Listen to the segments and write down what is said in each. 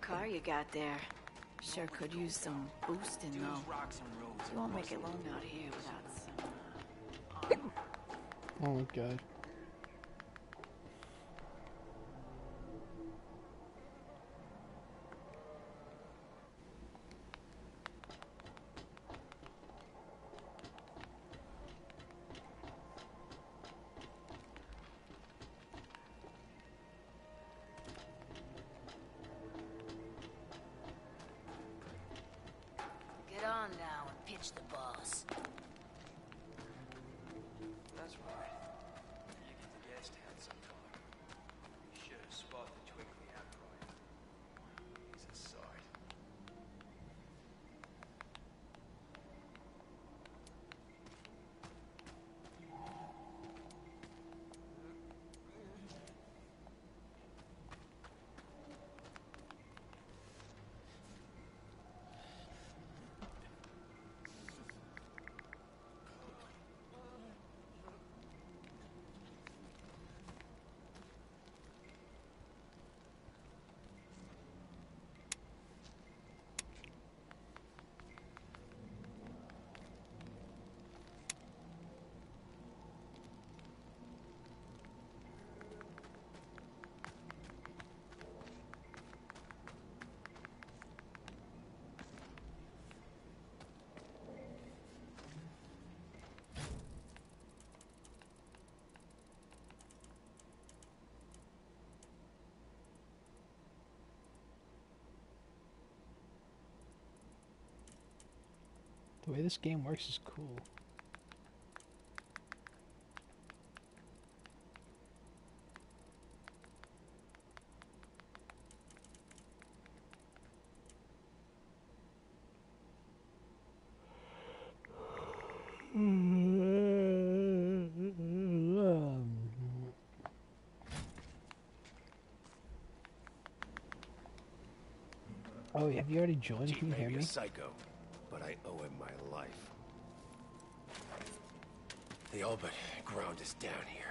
car you got there. Sure could use some boosting, though. You won't make it long out here without some... Oh, my God. The way this game works is cool. Oh, have you already joined? Can you hear me? psycho, I owe him my life. But ground us down here.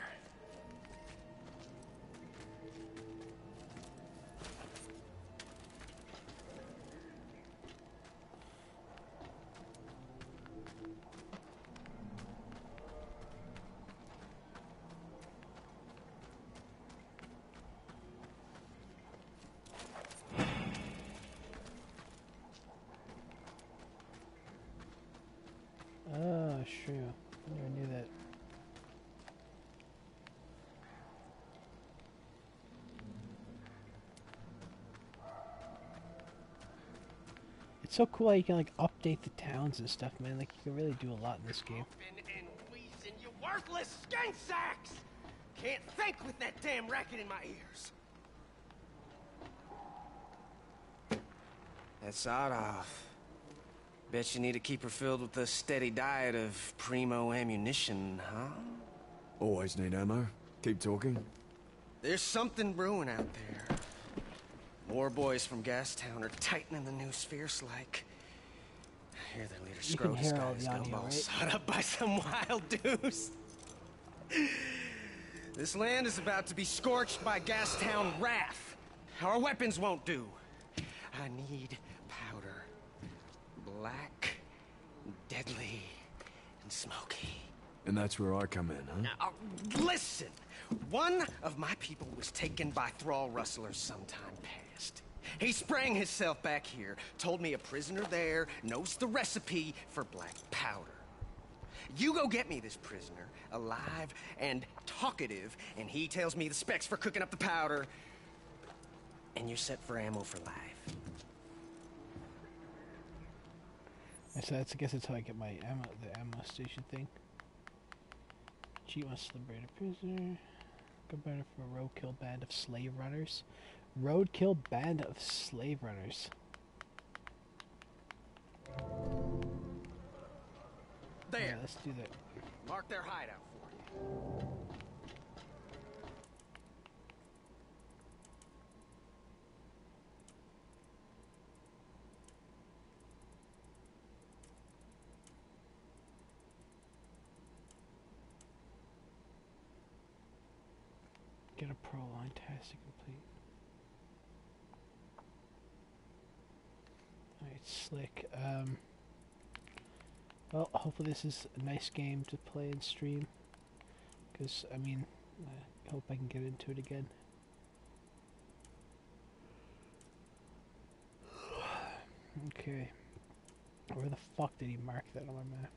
Oh, sure. I never knew that. It's so cool how you can like update the towns and stuff, man. Like you can really do a lot in this game. Coughing and wheezing, you worthless skank sacks! Can't think with that damn racket in my ears. That's Adolf. Bet you need to keep her filled with a steady diet of primo ammunition, huh? Always need ammo. Keep talking. There's something brewing out there. More boys from Gastown are tightening the noose fierce like. I hear their leader You can Scrotus hear all got his the audio, gumballs right? sawed up by some wild deuce. This land is about to be scorched by Gastown wrath. Our weapons won't do. I need powder. Black, deadly, and smoky. And that's where I come in, huh? Uh, listen! One of my people was taken by thrall rustlers sometime past. He sprang himself back here, told me a prisoner there knows the recipe for black powder. You go get me this prisoner, alive and talkative, and he tells me the specs for cooking up the powder, and you're set for ammo for life. And so that's I guess that's how I get my ammo the ammo station thing. Jeet wants to liberate a prisoner. Go better for a roadkill band of slave runners. Roadkill band of slave runners. There! Yeah, let's do that. Mark their hideout for you. Get a pro line to complete. slick. Um, well, hopefully this is a nice game to play and stream. Because, I mean, I hope I can get into it again. Okay. Where the fuck did he mark that on my map?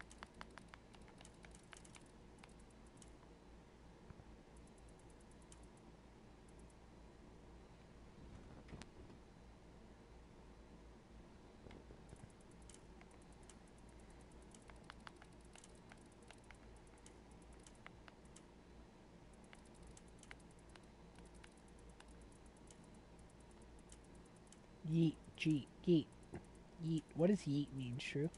Yeet, jeet, yeet. Yeet. What does yeet mean, Shrew?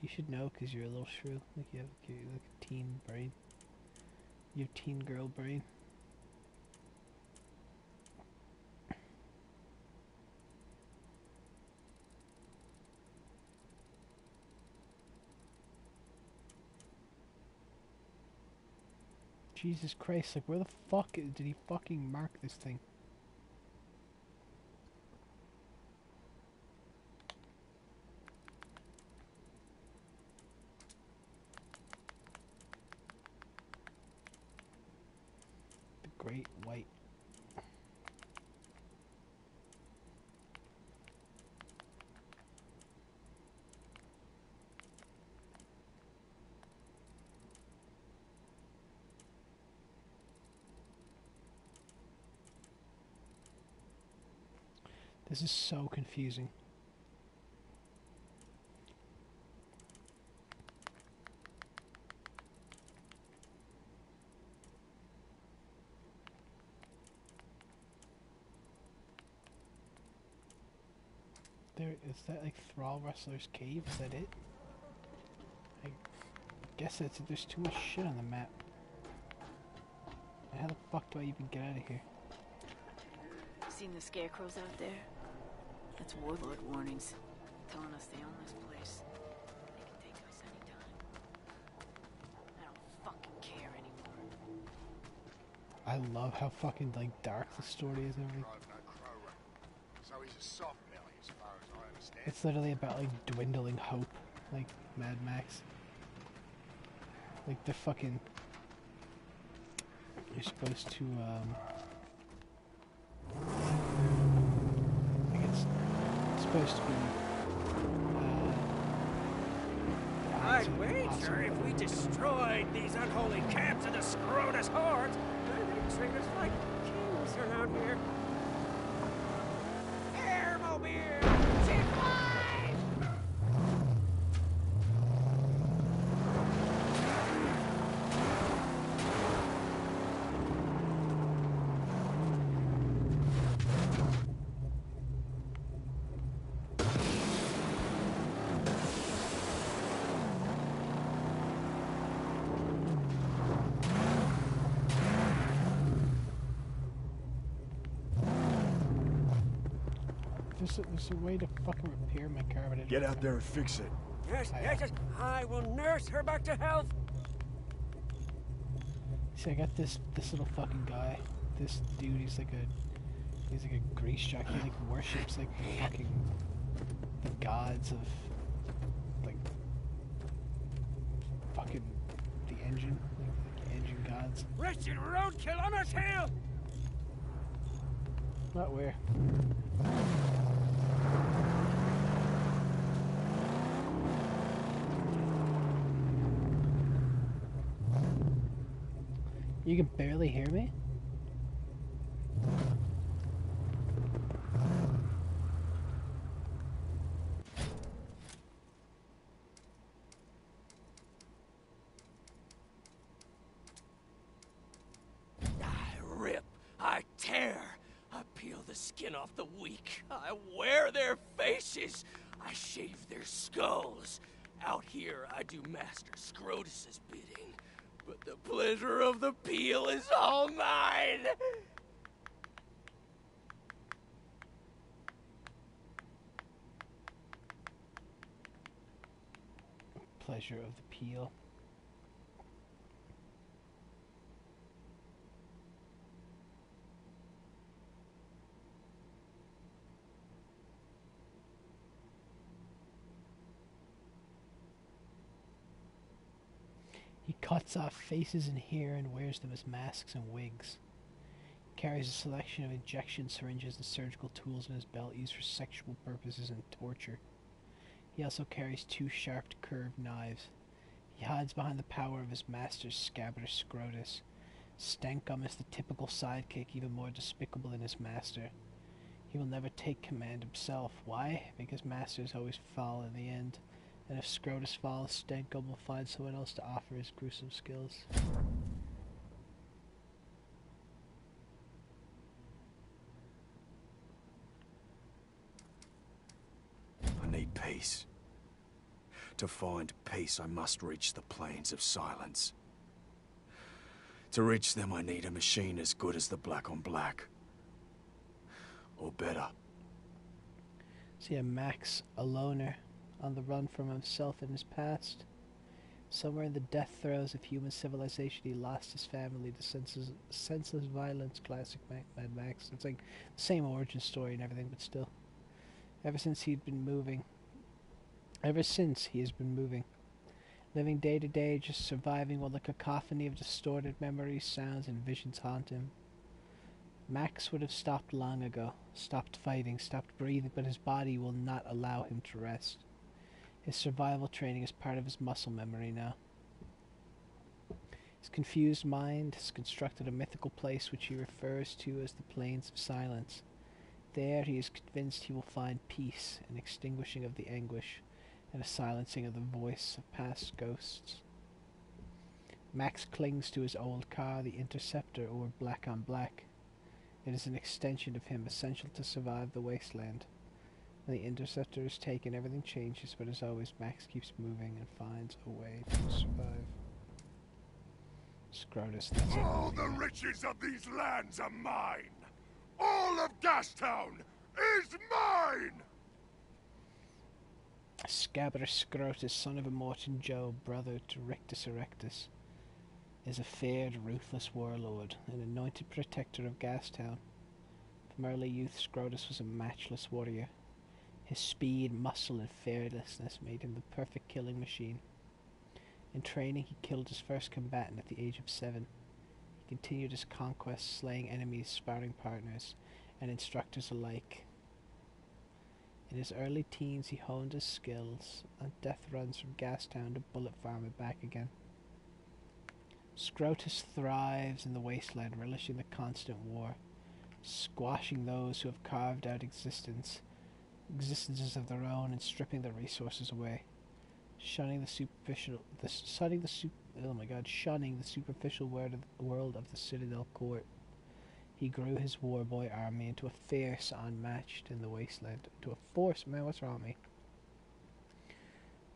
You should know because you're a little shrew. Like you have like a teen brain. You have teen girl brain. Jesus Christ, like where the fuck did he fucking mark this thing? The Great White. This is so confusing. There is that like Thrall Wrestler's Cave? Is that it? I guess that's it. There's too much shit on the map. How the fuck do I even get out of here? Seen the scarecrows out there? That's warlord warnings, telling us they own this place. They can take us anytime. I don't fucking care anymore. I love how fucking like dark the story is and everything. Drive no crow. So he's a soft belly as far as I understand. It's literally about like dwindling hope, like Mad Max. Like the fucking. You're supposed to um. I think it's supposed to be. Uh, I'd wager if we destroyed these unholy camps of the Scrotus hordes, they'd treat us like kings around here. There's a, there's a way to fucking repair my car, but I Get out there and fix it. Yes, I- yes, yes. I will nurse her back to health. See, I got this this little fucking guy. This dude, he's like a he's like a grease jockey. He like worships like the fucking the gods of like fucking the engine, like, the engine gods. Wretched roadkill on our tail! Not where. You can barely hear me? I rip, I tear, I peel the skin off the weak, I wear their faces, I shave their skulls. Out here, I do Master the pleasure of the peel is all mine. Pleasure of the peel. Cuts off faces and hair and wears them as masks and wigs. He carries a selection of injection syringes and surgical tools in his belt used for sexual purposes and torture. He also carries two sharp, curved knives. He hides behind the power of his master's Scabrous Scrotus. Stank Gum is the typical sidekick, even more despicable than his master. He will never take command himself. Why? Because masters always fall in the end. And if Scrotus falls, Stank Gum will find someone else to offer his gruesome skills. I need peace. To find peace, I must reach the plains of silence. To reach them, I need a machine as good as the Black on Black. Or better. See a Max, a loner, on the run from himself and his past. Somewhere in the death throes of human civilization, he lost his family to senseless, senseless violence. Classic Mad Max. It's like the same origin story and everything, but still. Ever since he'd been moving, ever since he has been moving, living day to day, just surviving while the cacophony of distorted memories, sounds, and visions haunt him. Max would have stopped long ago, stopped fighting, stopped breathing, but his body will not allow him to rest. His survival training is part of his muscle memory now. His confused mind has constructed a mythical place which he refers to as the Plains of Silence. There he is convinced he will find peace, an extinguishing of the anguish, and a silencing of the voice of past ghosts. Max clings to his old car, the Interceptor, or Black on Black. It is an extension of him, essential to survive the wasteland. When the Interceptor is taken, everything changes, but as always, Max keeps moving and finds a way to survive. Scrotus, that's All the riches of these lands are mine! All of Gastown is mine! Scabrous Scrotus, son of Immortan Joe, brother to Rictus Erectus, is a feared, ruthless warlord, an anointed protector of Gastown. From early youth, Scrotus was a matchless warrior. His speed, muscle, and fearlessness made him the perfect killing machine. In training, he killed his first combatant at the age of seven. He continued his conquests, slaying enemies, sparring partners, and instructors alike. In his early teens, he honed his skills on death runs from Gastown to Bullet Farm and back again. Scrotus thrives in the wasteland, relishing the constant war, squashing those who have carved out existence, existences of their own, and stripping their resources away, shunning the superficial, the shunning the oh my god, shunning the superficial world of, world of the Citadel Court. He grew his war boy army into a fierce, unmatched in the wasteland, to a force. Man, what's wrong with me?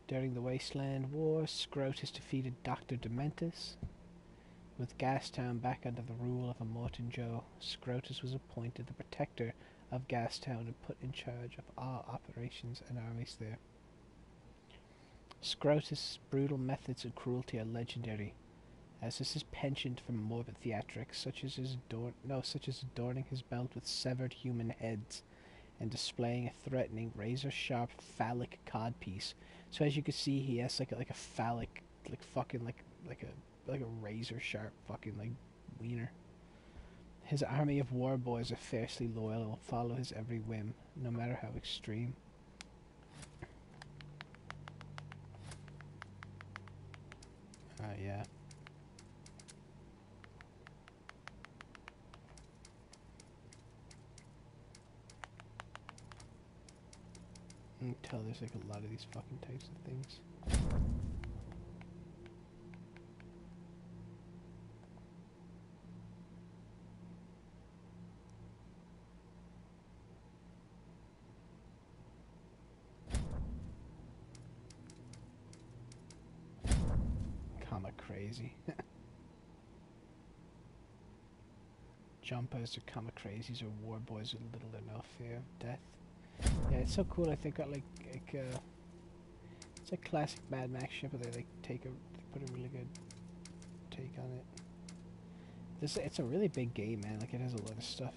During the Wasteland War, Scrotus defeated Dr. Dementus. With Gastown back under the rule of Immortan Joe, Scrotus was appointed the protector of Gastown and put in charge of all operations and armies there. Scrotus' brutal methods and cruelty are legendary, as this is his penchant for morbid theatrics, such as his adorn- no, such as adorning his belt with severed human heads and displaying a threatening razor-sharp phallic codpiece. So as you can see, he has like a, like a phallic, like fucking like like a like a razor-sharp fucking like wiener. His army of war boys are fiercely loyal and will follow his every whim, no matter how extreme. Ah, yeah. You can tell there's like a lot of these fucking types of things. Jumpers or comma crazies or war boys with little no fear of death. Yeah, it's so cool. I think got like like uh, it's a classic Mad Max ship, but they like take a they put a really good take on it. This it's a really big game, man. Like it has a lot of stuff.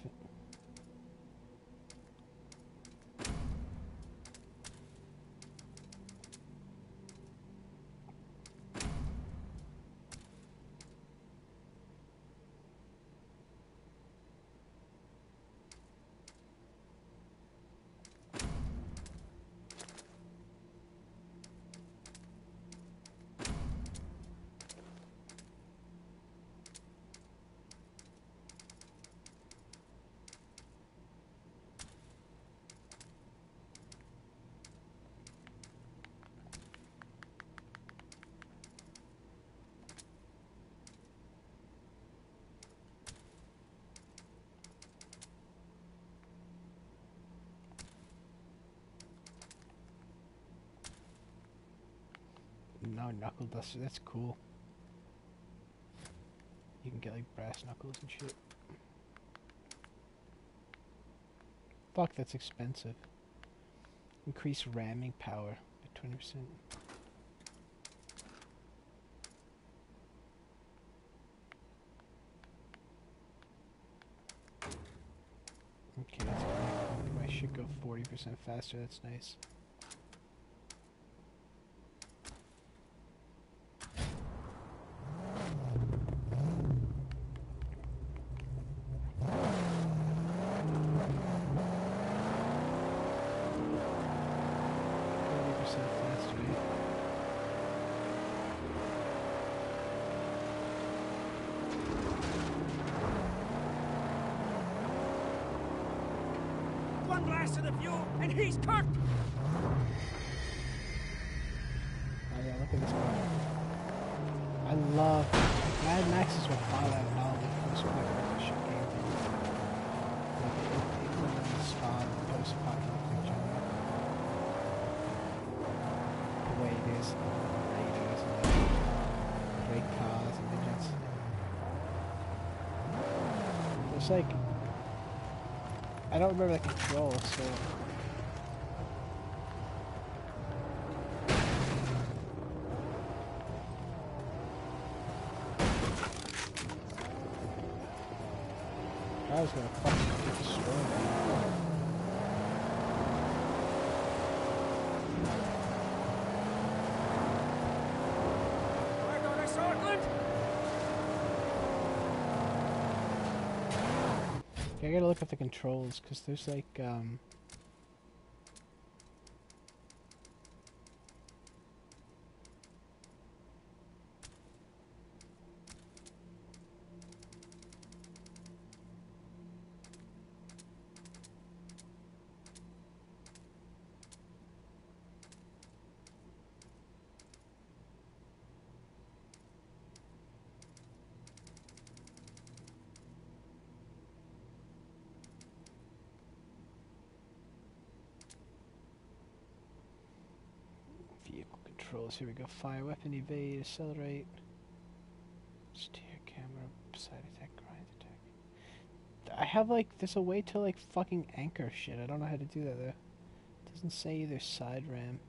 Now knuckle duster. That's cool. You can get like brass knuckles and shit. Fuck, that's expensive. Increase ramming power by 20%. Okay, that's good. I should go 40% faster, that's nice. One blast of the fuel, and he's cooked! Oh yeah, look at this. I love Mad Max is what Fallout and all the first shit came. Like it, it, post-apocalyptic genre. The way it is, great cars and engines. It's like don't remember the controls, so I was gonna fucking get destroyed. man. Mark on our Sorkland! Yeah, I gotta at the controls because there's like um. Vehicle controls. Here we go. Fire weapon, evade, accelerate. Steer, camera, side attack, grind attack. I have like, there's a way to like fucking anchor shit. I don't know how to do that though. It doesn't say either side ram,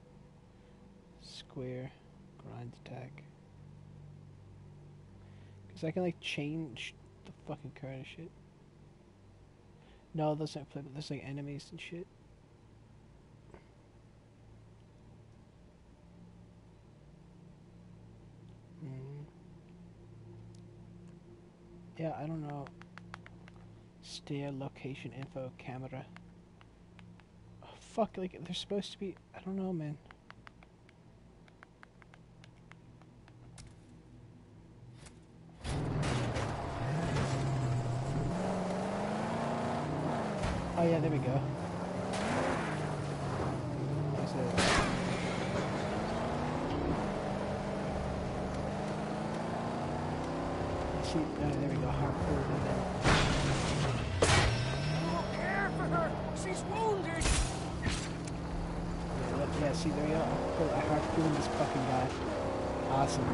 square, grind attack. Cause I can like change the fucking current shit. No, those aren't play, but there's like enemies and shit. Yeah, I don't know. Steer, location, info, camera. Oh, fuck, like, they're supposed to be. I don't know, man. Oh, yeah, there we go. Yeah, see, there we go. Cool, I harpooned this fucking guy. Awesome?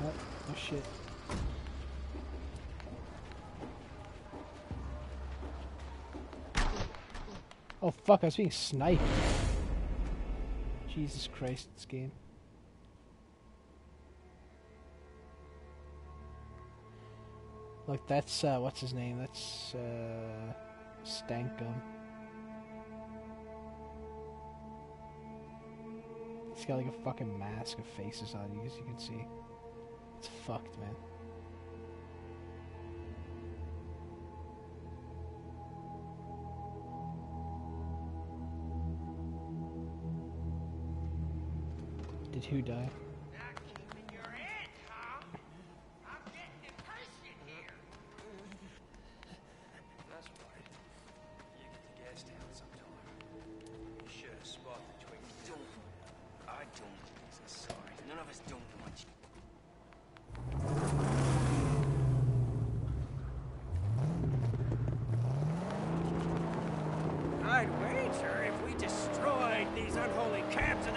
Oh, oh shit. Oh fuck, I was being sniped. Jesus Christ, this game. Look, that's uh, what's his name? That's uh, Stank Gum. He's got like a fucking mask of faces on you, as you can see. It's fucked, man. Did who die?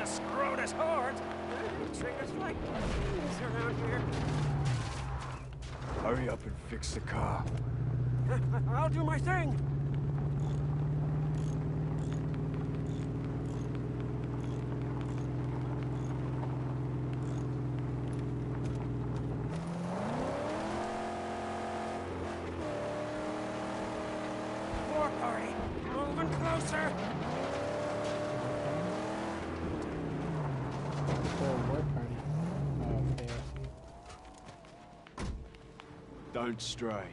The Scrotus hordes. Us like kings around here. Hurry up and fix the car. I'll do my thing. War party, moving closer. For a war party. Oh, okay, I see. Don't stray.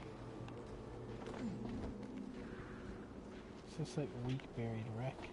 It's just like weak buried wreck.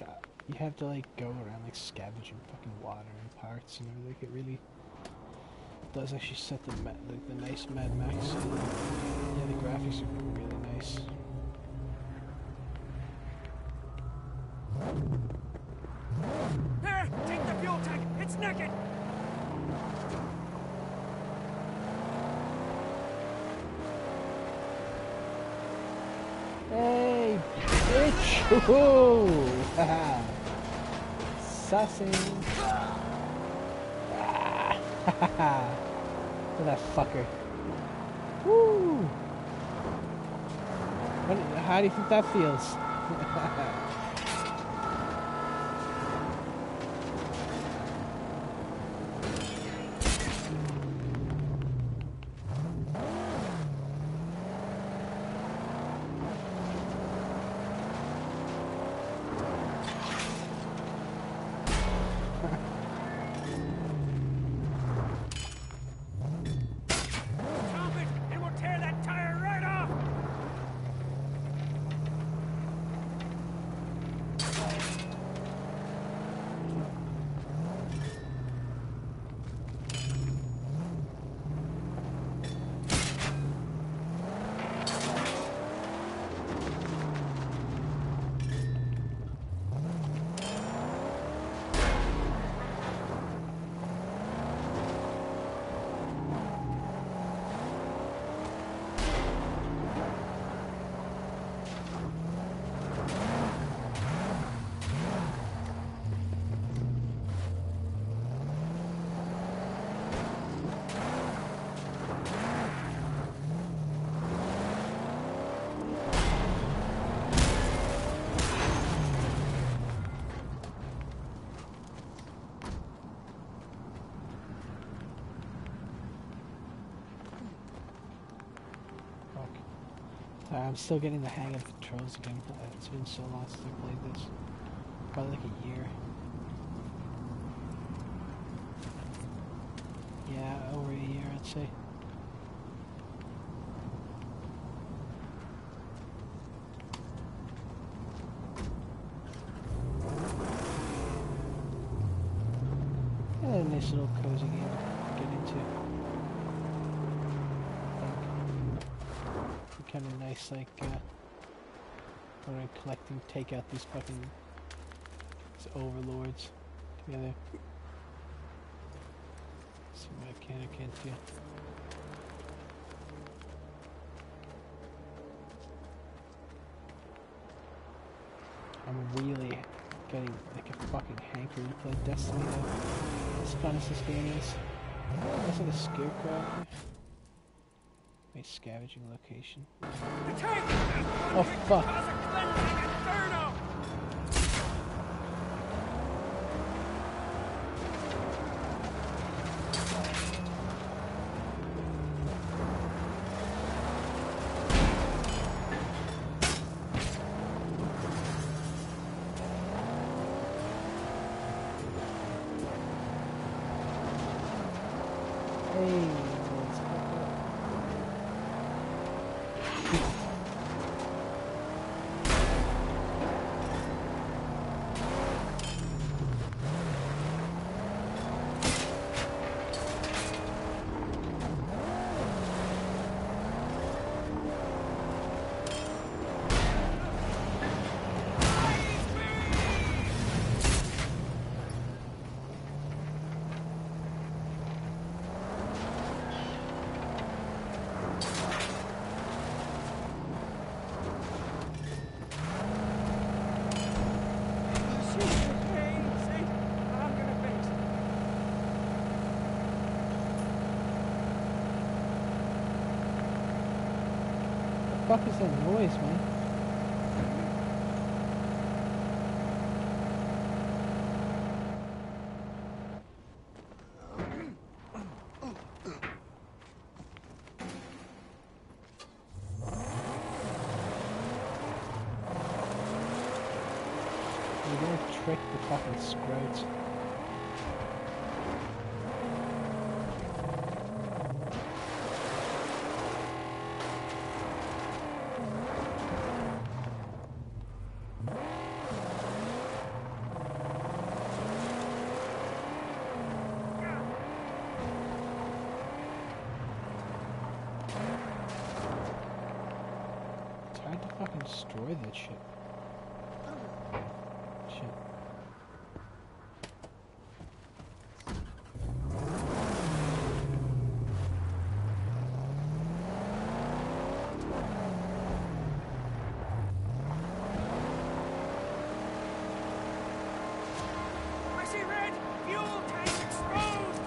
Like uh, you have to like go around like scavenging fucking water and parts and everything. It really does actually set the ma- like the nice Mad Max. Yeah, the graphics are really nice. There, take the fuel tank. It's naked. Hey, bitch! Sussing. Look at that fucker. Woo! What, how do you think that feels? Chomp it, and we'll tear that tire right off. Fuck. Sorry, I'm still getting the hang of the again. Uh, It's been so long since I played this. Probably like a year. Yeah, over a year, I'd say. Yeah, a nice little cozy game to get into. I think kind of nice, like, uh, when I'm collecting, take out these fucking these overlords together. See what I can or can't do. I'm really getting like a fucking hankering to play Destiny though. As this game is. There's like a scarecrow scavenging location. Oh fuck. Cause a cleansing inferno! let's fuck up. The fuck is that noise, man? You're gonna trick the fucking scrouts. Hard to fucking destroy that. Shit. I see red! Fuel tank exposed!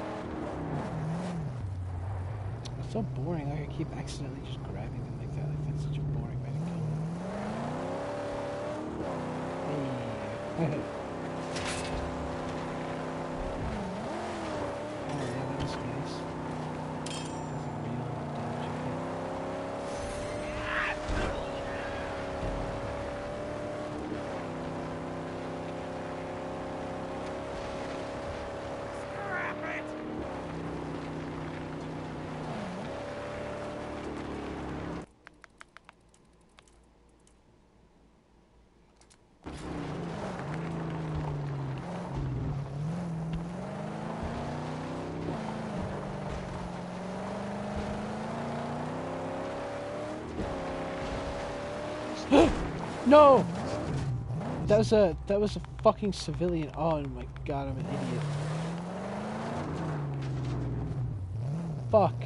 It's so boring. Like I keep accidentally just grabbing them like that. Like that's such a boring way to kill them. Hey. oh yeah, that was nice. That's a real damage hit. Scrap it! No! That was a that was a fucking civilian. Oh my god, I'm an idiot. Fuck.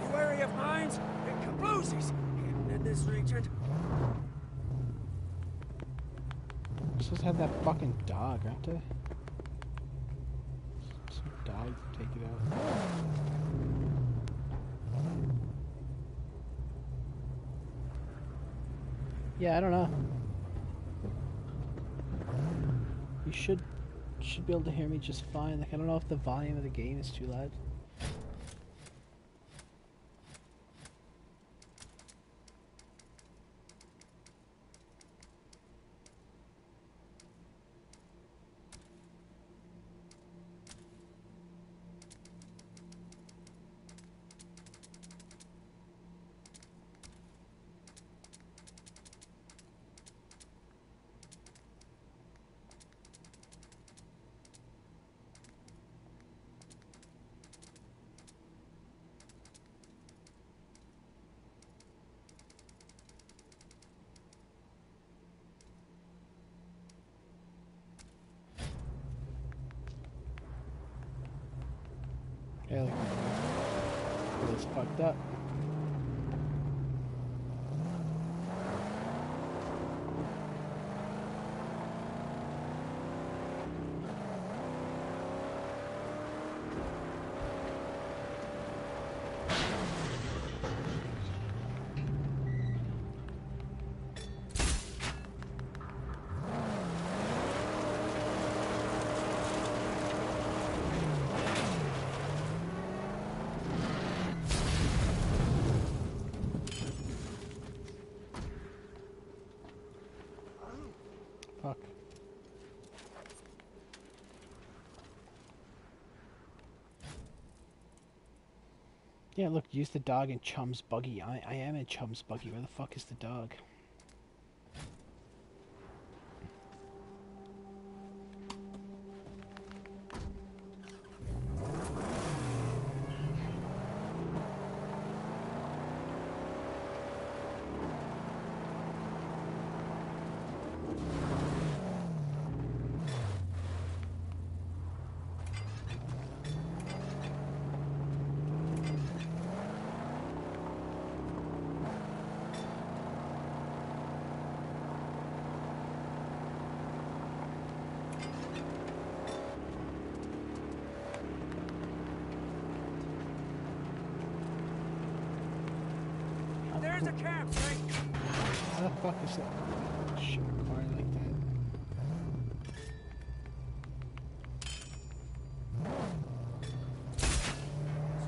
Be wary of mines and hidden in this region. I'm supposed to have that fucking dog, aren't I? Some dog to take it out. Yeah, I don't know. You should should be able to hear me just fine. Like I don't know if the volume of the game is too loud. Yeah, like it's fucked up. Fuck. Yeah, look, use the dog in Chum's buggy. I, I am in Chum's buggy. Where the fuck is the dog? There's a camp, Frank. The fuck is that? Shit, car like that.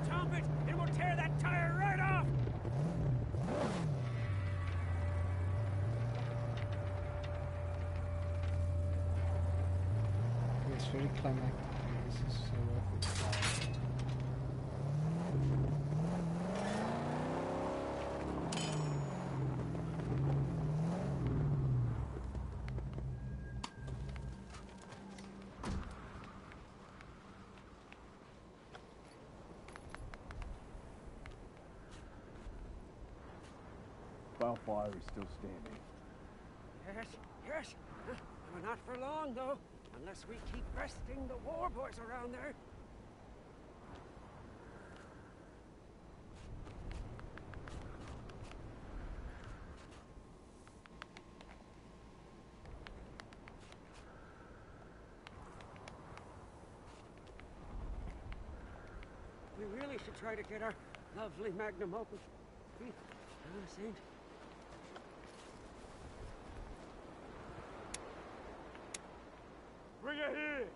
Stomp it, and we'll tear that tire right off. It's very climactic. This is so worth it. Balfire is still standing. Yes, yes. We're not for long, though. Unless we keep resting the war boys around there. We really should try to get our lovely magnum opus. Uh, Saint. Bring it here!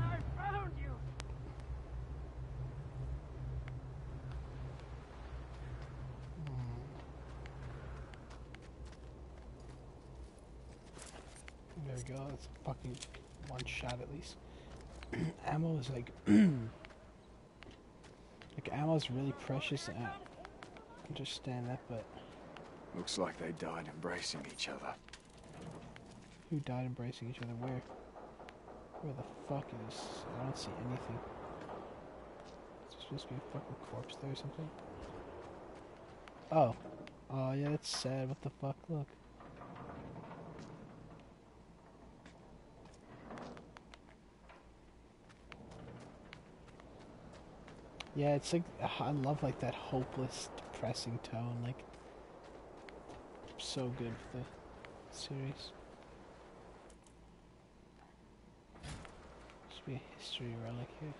I found you! There we go. That's fucking one shot at least. ammo is like, like ammo is really precious. And I understand that, but Looks like they died embracing each other. Who died embracing each other? Where? Where the fuck is? I don't see anything. Is there supposed to be a fucking corpse there or something? Oh. Oh yeah, that's sad. What the fuck? Look. Yeah, it's like ah, I love like that hopeless, depressing tone. Like, so good for the series. Be a history relic here.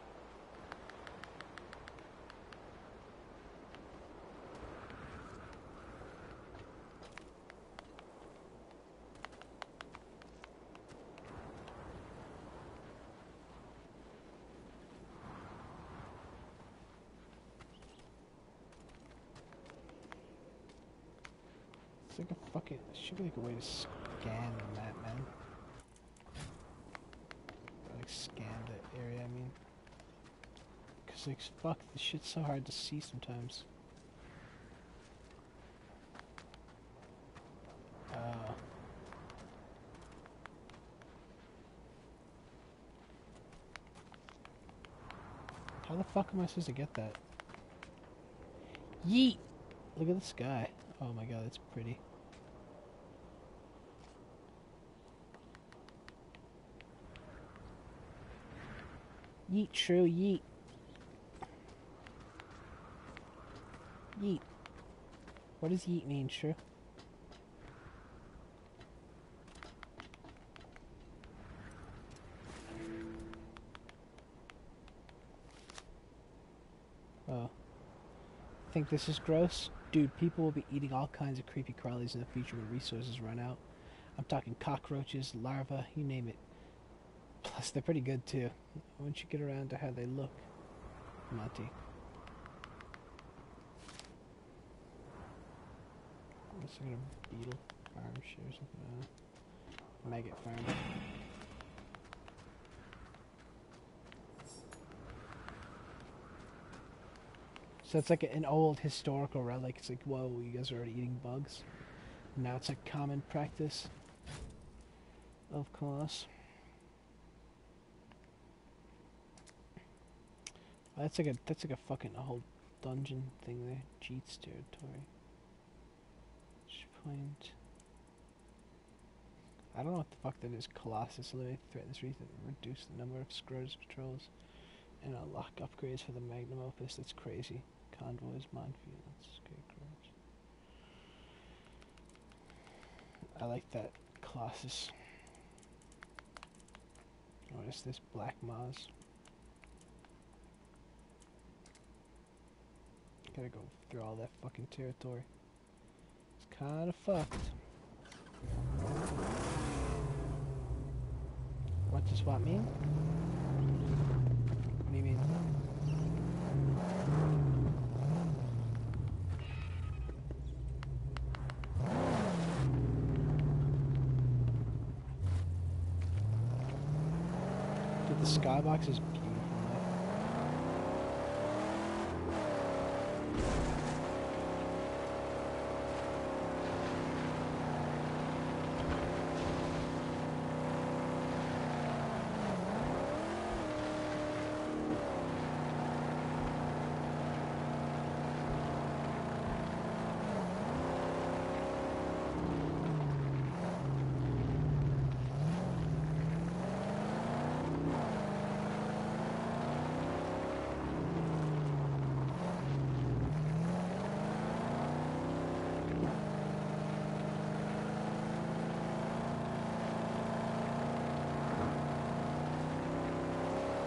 It's like a fucking. There should be like a way to scan the map, man. Like scan the area. I mean, fuck, this shit's so hard to see sometimes. Uh. How the fuck am I supposed to get that? Yeet! Look at the sky. Oh my god, that's pretty. Yeet, true. Yeet. What does yeet mean, true? Oh. Think this is gross? Dude, people will be eating all kinds of creepy crawlies in the future when resources run out. I'm talking cockroaches, larvae, you name it. Plus, they're pretty good too. Once you get around to how they look. Monty. Beetle farm shit or something? Maggot farm. So it's like an old historical relic. It's like, whoa, you guys are already eating bugs. Now it's a common practice. Of course. That's like a that's like a fucking whole dungeon thing there. Jeets territory. Point? I don't know what the fuck that is. Colossus eliminate threatens region, reduce the number of Scrotus patrols, and unlock upgrades for the Magnum Opus. That's crazy. Convoys, minefields, scarecrows. I like that Colossus. What is this? Black Maz. Gotta go through all that fucking territory. It's kinda fucked. What does what mean? What do you mean? Dude, the skybox is beautiful. man.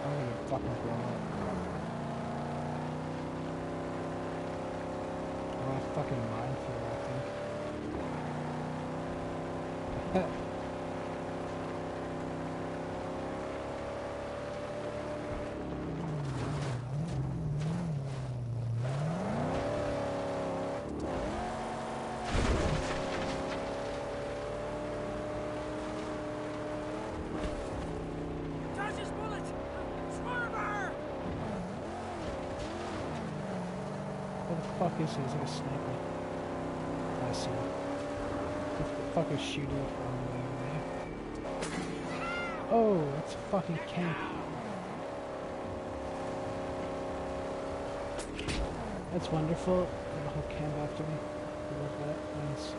I'm gonna fucking blow up. I want a fucking minefield, I think. Dodge his bullet! Swerver! What the fuck is he? He's like a sniper. I see. What the fuck is shooting from there? Oh, that's a fucking camp. That's wonderful. A whole camp after me. I love that. Nice.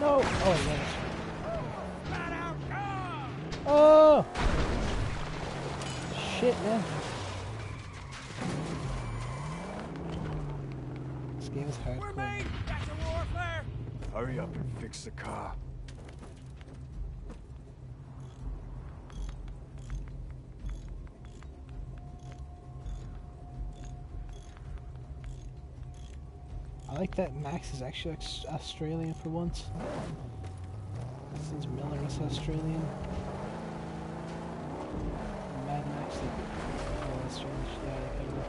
No! Oh. Man. This game is We're hardcore. made! Back to warfare! Hurry up and fix the car. I like that Max is actually Australian for once. Since Miller is Australian. Mad Max, like, oh, that's strange. Of.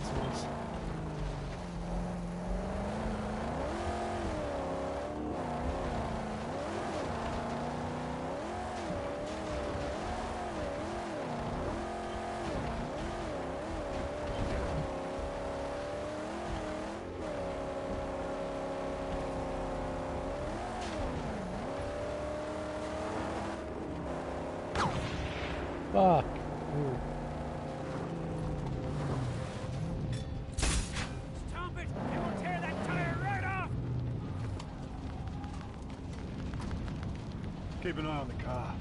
It's nice. Fuck. Ooh. Keep an eye on the car.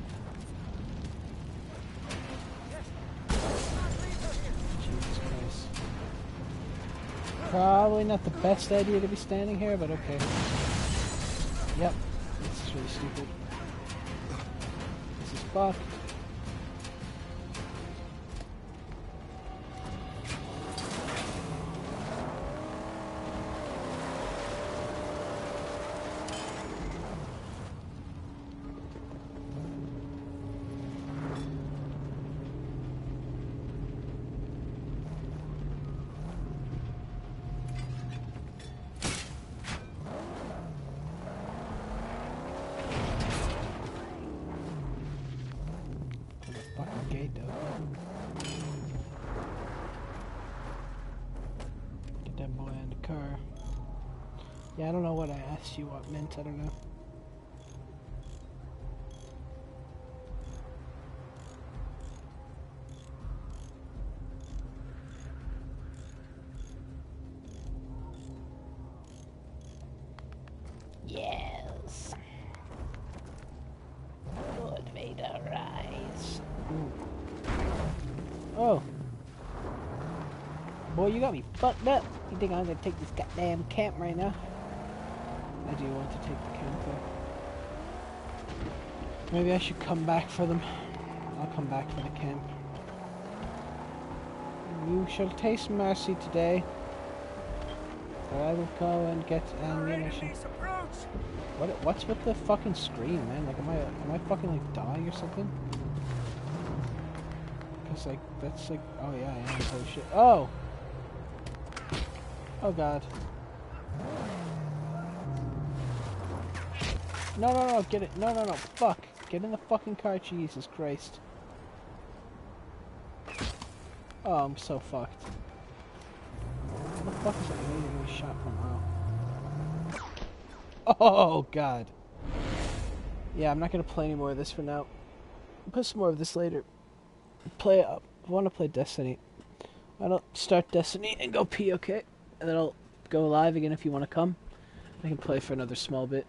Jesus Christ. Probably not the best idea to be standing here, but okay. Yep. This is really stupid. This is fuck. Meant, I don't know. Yes. Lord Vader, rise. Oh. Boy, you got me fucked up. You think I'm gonna take this goddamn camp right now? I do want to take the camp though. Maybe I should come back for them. I'll come back for the camp. You shall taste mercy today. For I will go and get ammunition. What? What's with the fucking scream, man? Like, am I am I fucking like dying or something? Cause like that's like, oh yeah, I am. Oh shit. Oh. Oh god. No, no, no, get it. No, no, no. Fuck. Get in the fucking car, Jesus Christ. Oh, I'm so fucked. What the fuck is that getting shot from? Oh. Oh, God. Yeah, I'm not gonna play any more of this for now. I'll put some more of this later. Play up. I want to play Destiny. I don't start Destiny and go pee, okay? And then I'll go live again if you want to come. I can play for another small bit.